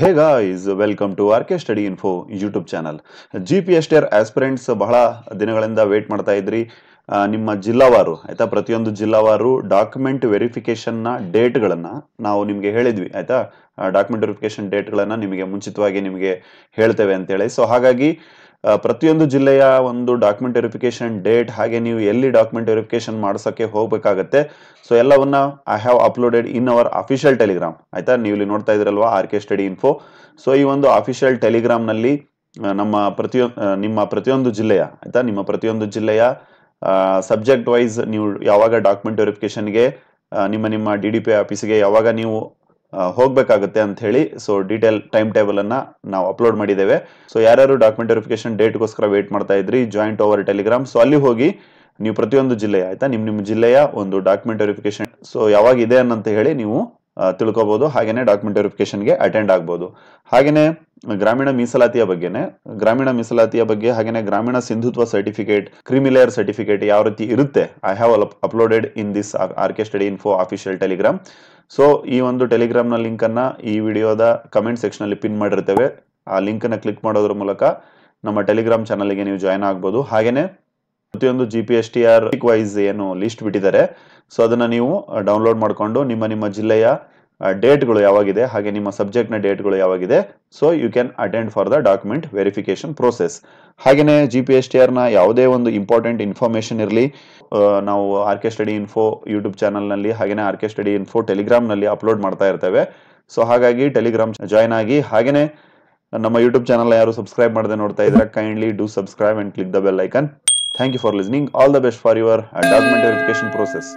Hey guys welcome to R K study info YouTube channel G P S T R aspirants ಬಹಳ ದಿನಗಳಿಂದ wait ಮಾಡ್ತಾ ಇದ್ರಿ. ನಿಮ್ಮ ಜಿಲ್ಲಾವಾರು, ಆಯ್ತಾ? ಪ್ರತಿಯೊಂದು ಜಿಲ್ಲಾವಾರು ಡಾಕ್ಯುಮೆಂಟ್ ವೆರಿಫಿಕೇಶನ್ನ ಡೇಟ್ಗಳನ್ನು ನಾವು ನಿಮಗೆ ಹೇಳಿದ್ವಿ, ಆಯ್ತಾ? ಡಾಕ್ಯುಮೆಂಟ್ ವೆರಿಫಿಕೇಶನ್ ಡೇಟ್ಗಳನ್ನು ನಿಮಗೆ ಮುಂಚಿತವಾಗಿ ನಿಮಗೆ ಹೇಳ್ತೇವೆ ಅಂತೇಳಿ. ಸೊ ಹಾಗಾಗಿ ಪ್ರತಿಯೊಂದು ಜಿಲ್ಲೆಯ ಒಂದು ಡಾಕ್ಯುಮೆಂಟ್ ವೆರಿಫಿಕೇಶನ್ ಡೇಟ್ ಹಾಗೆ ನೀವು ಎಲ್ಲಿ ಡಾಕ್ಯುಮೆಂಟ್ ವೆರಿಫಿಕೇಶನ್ ಮಾಡಿಸೋಕ್ಕೆ ಹೋಗಬೇಕಾಗತ್ತೆ. ಸೊ ಎಲ್ಲವನ್ನ I have uploaded in our official Telegram ಆಯ್ತಾ? ನೀವು ಇಲ್ಲಿ ನೋಡ್ತಾ ಇದ್ರಲ್ವಾ? R K study info so ಈ ಒಂದು ಅಫಿಷಿಯಲ್ ಟೆಲಿಗ್ರಾಮ್ನಲ್ಲಿ ನಮ್ಮ ಪ್ರತಿಯೊಂದು ನಿಮ್ಮ ಪ್ರತಿಯೊಂದು ಜಿಲ್ಲೆಯ, ಆಯ್ತಾ? ನಿಮ್ಮ ಪ್ರತಿಯೊಂದು ಜಿಲ್ಲೆಯ ಸಬ್ಜೆಕ್ಟ್ ವೈಸ್ ನೀವು ಯಾವಾಗ ಡಾಕ್ಯುಮೆಂಟ್ ವೆರಿಫಿಕೇಶನ್ಗೆ ನಿಮ್ಮ ನಿಮ್ಮ ಡಿ ಡಿ ಪಿ ಆಫೀಸ್ಗೆ ಯಾವಾಗ ನೀವು ಹೋಗ್ಬೇಕಾಗುತ್ತೆ ಅಂತ ಹೇಳಿ ಸೊ ಡೀಟೇಲ್ ಟೈಮ್ ಟೇಬಲ್ ಅನ್ನ ನಾವು ಅಪ್ಲೋಡ್ ಮಾಡಿದ್ದೇವೆ. ಸೊ ಯಾರ್ಯಾರು ಡಾಕ್ಯುಮೆಂಟ್ ವೆರಿಫಿಕೇಶನ್ ಡೇಟ್ಗೋಸ್ಕರ ವೇಟ್ ಮಾಡ್ತಾ ಇದ್ರಿ ಜಾಯಿಂಟ್ ಓವರ್ ಟೆಲಿಗ್ರಾಮ್ ಸೊ ಅಲ್ಲಿ ಹೋಗಿ ನೀವು ಪ್ರತಿಯೊಂದು ಜಿಲ್ಲೆಯ, ಆಯ್ತಾ? ನಿಮ್ಮ ನಿಮ್ಮ ಜಿಲ್ಲೆಯ ಒಂದು ಡಾಕ್ಯುಮೆಂಟ್ ವೆರಿಫಿಕೇಶನ್ ಸೊ ಯಾವಾಗ ಇದೆ ಅನ್ನಂತ ಹೇಳಿ ನೀವು ತಿಳ್ಕೋಬಹುದು ಹಾಗೇನೆ ಡಾಕ್ಯುಮೆಂಟ್ ವೆರಿಫಿಕೇಶನ್ಗೆ ಅಟೆಂಡ್ ಆಗ್ಬೋದು. ಹಾಗೇನೆ ಗ್ರಾಮೀಣ ಮೀಸಲಾತಿಯ ಬಗ್ಗೆನೆ, ಗ್ರಾಮೀಣ ಮೀಸಲಾತಿಯ ಬಗ್ಗೆ ಹಾಗೇನೇ ಗ್ರಾಮೀಣ ಸಿಂಧುತ್ವ ಸರ್ಟಿಫಿಕೇಟ್ ಕ್ರಿಮಿಲೇಯರ್ ಸರ್ಟಿಫಿಕೇಟ್ ಯಾವ ರೀತಿ ಇರುತ್ತೆ I have uploaded in this R K study info official Telegram so ಈ ಒಂದು ಟೆಲಿಗ್ರಾಮ್ನ ಲಿಂಕ್ ಅನ್ನ ಈ ವಿಡಿಯೋದ ಕಮೆಂಟ್ ಸೆಕ್ಷನ್ ಅಲ್ಲಿ ಪಿನ್ ಮಾಡಿರ್ತೇವೆ. ಆ ಲಿಂಕ್ ಅನ್ನ ಕ್ಲಿಕ್ ಮಾಡೋದ್ರ ಮೂಲಕ ನಮ್ಮ ಟೆಲಿಗ್ರಾಮ್ ಚಾನಲ್ಗೆ ನೀವು ಜಾಯ್ನ್ ಆಗ್ಬೋದು. ಹಾಗೇನೆ ಪ್ರತಿಯೊಂದು G P S T R wise ಏನು ಲಿಸ್ಟ್ ಬಿಟ್ಟಿದ್ದಾರೆ. ಸೊ ಅದನ್ನ ನೀವು ಡೌನ್ಲೋಡ್ ಮಾಡಿಕೊಂಡು ನಿಮ್ಮ ನಿಮ್ಮ ಜಿಲ್ಲೆಯ ಡೇಟ್ಗಳು ಯಾವಾಗಿದೆ, ಹಾಗೆ ನಿಮ್ಮ ಸಬ್ಜೆಕ್ಟ್ನ ಡೇಟ್ಗಳು ಯಾವಾಗಿದೆ so you can attend for the document verification process ಹಾಗೆಯೇ ಜಿ ಪಿ ಎಸ್ ಟಿ ಆರ್ನ ಯಾವುದೇ ಒಂದು ಇಂಪಾರ್ಟೆಂಟ್ ಇನ್ಫಾರ್ಮೇಶನ್ ಇರಲಿ ನಾವು R K study info YouTube ಚಾನಲ್ನಲ್ಲಿ ಹಾಗೆಯೇ ಆರ್ ಕೆ ಸ್ಟಡಿ ಇನ್ಫೋ ಟೆಲಿಗ್ರಾಮ್ನಲ್ಲಿ ಅಪ್ಲೋಡ್ ಮಾಡ್ತಾ ಇರ್ತೇವೆ. ಸೊ ಹಾಗಾಗಿ ಟೆಲಿಗ್ರಾಮ್ ಜಾಯ್ನ್ ಆಗಿ ಹಾಗೆಯೇ ನಮ್ಮ ಯೂಟ್ಯೂಬ್ ಚಾನಲ್ ಯಾರು ಸಬ್ಸ್ಕ್ರೈಬ್ ಮಾಡದೆ ನೋಡ್ತಾ ಇದ್ರೆ kindly do subscribe and click the bell icon thank you for listening all the best for your document verification process